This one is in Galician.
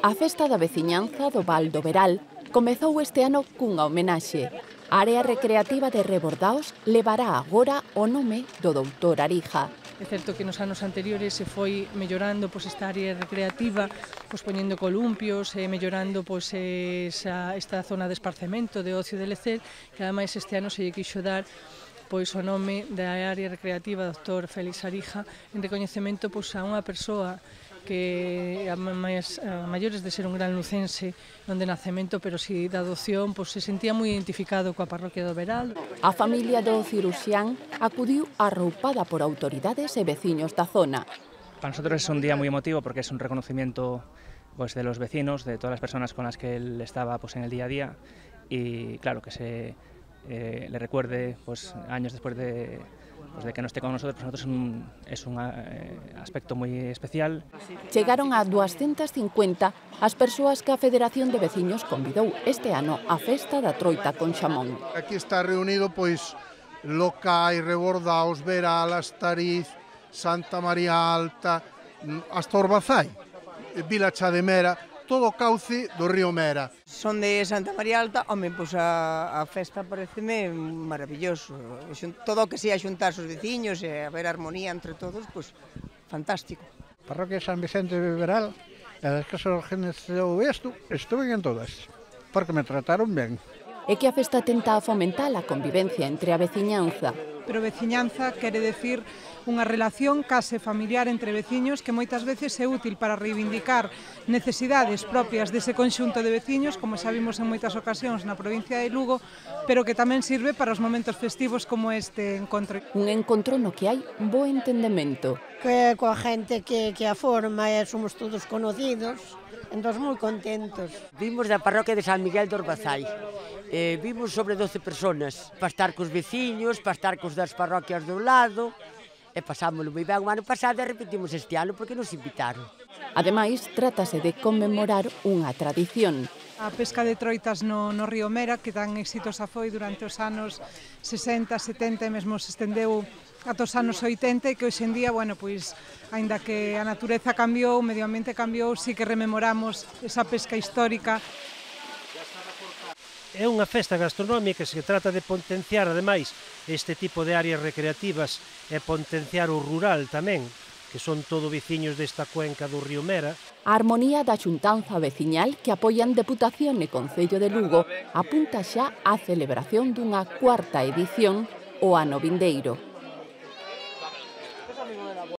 A festa da veciñanza do Val do Veral comezou este ano cunha homenaxe. A área recreativa de Rebordaos levará agora o nome do doutor Arija. É certo que nos anos anteriores se foi mellorando pois, esta área recreativa, pois, poñendo columpios, e mellorando pois, esa, esta zona de esparcemento, de ocio de lecer, que ademais este ano se lle quixo dar pois o nome da área recreativa Dr. Félix Arija en recoñecemento pois, a unha persoa que a, máis, a maiores de ser un gran lucense non de nacemento, pero si da adopción, pois se sentía moi identificado coa parroquia do Veral. A familia do ciruxián acudiu arroupada por autoridades e veciños da zona. Para nosotros es un día muy emotivo porque es un reconocimiento pues, de los vecinos, de todas las personas con las que él estaba pues, en el día a día y claro que se eh, le recuerde pues, años después de, pues de que no esté con nosotros, para nosotros é un, es un eh, aspecto moi especial. Chegaron a 250 as persoas que a Federación de Veciños convidou este ano a Festa da Troita con Xamón. Aquí está reunido pois Loca e Reborda, Osveral, Astariz, Santa María Alta, mm, Astor Bazai, Vila Chademera, todo o cauce do río Mera. Son de Santa María Alta, home, pois a, a festa pareceme maravilloso. Todo o que sea xuntar os veciños e haber armonía entre todos, pois fantástico. Parroquia San Vicente de Beberal, e das que se organizou isto, estuve en todas, porque me trataron ben e que a festa tenta a fomentar a convivencia entre a veciñanza. Pero veciñanza quere decir unha relación case familiar entre veciños que moitas veces é útil para reivindicar necesidades propias dese conxunto de veciños, como xa vimos en moitas ocasións na provincia de Lugo, pero que tamén sirve para os momentos festivos como este encontro. Un encontro no que hai bo entendemento. Que coa xente que, que a forma e somos todos conocidos, entón moi contentos. Vimos da parroquia de San Miguel do Orbazai eh, vimos sobre 12 personas, para estar cos veciños, para estar cos das parroquias do lado, e pasámoslo moi ben o ano pasado e repetimos este ano porque nos invitaron. Ademais, trátase de conmemorar unha tradición. A pesca de troitas no, no río Mera, que tan exitosa foi durante os anos 60, 70 e mesmo se estendeu ata os anos 80 e que hoxe en día, bueno, pois, aínda que a natureza cambiou, o medio ambiente cambiou, sí que rememoramos esa pesca histórica. É unha festa gastronómica que se trata de potenciar, ademais, este tipo de áreas recreativas e potenciar o rural tamén, que son todo veciños desta cuenca do río Mera. A armonía da xuntanza veciñal que apoian Deputación e Concello de Lugo apunta xa á celebración dunha cuarta edición o ano vindeiro.